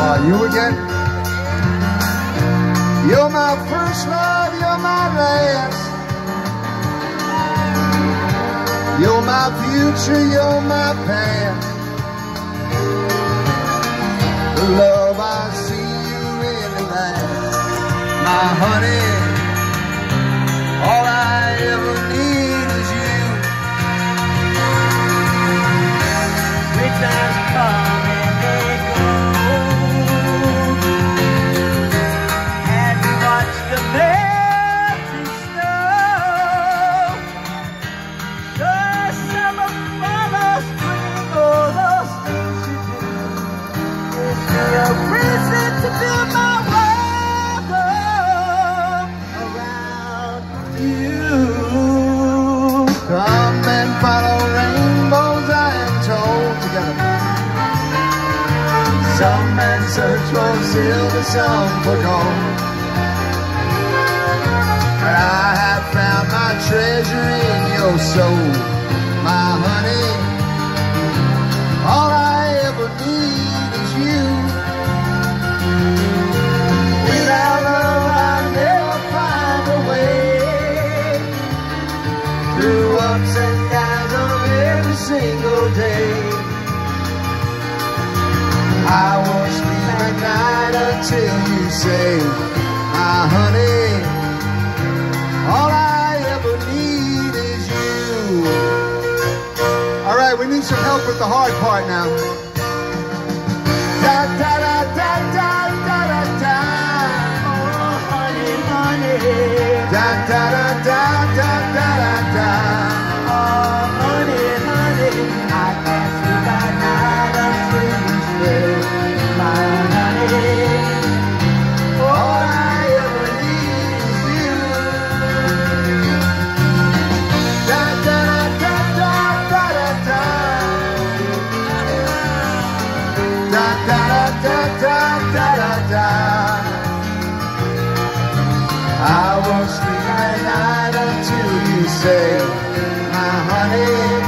You again? You're my first love, you're my last. You're my future, you're my past. The love I see you really last. My honey, together. Some men search for silver, some for gold. But I have found my treasure in your soul, my honey. All I ever need is you. Without love, I never find a way through ups and downs of every single day. I won't sleep at night until you say, my honey, all I ever need is you. All right, we need some help with the hard part now. Da da da da da da da da. Oh, honey, honey. Da da da da da say, my honey.